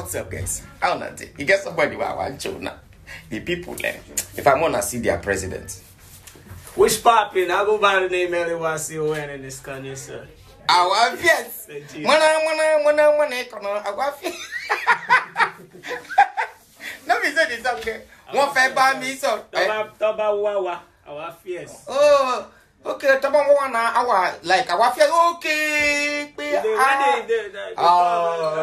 what's up, guys? How not? You get somebody who I want you now. The people, eh? If I'm gonna see their president, Which popping? I go by the name Ellie in this country, sir. I want yes. Legit. Mwana mwana mwana mwana kono. I want. No, me say this okay. One fair by me so. Taba Toba Toba Wawa, our fierce. Oh, okay. Taba mwana awa like I want okay. The- the- Ah. the- the- Oh.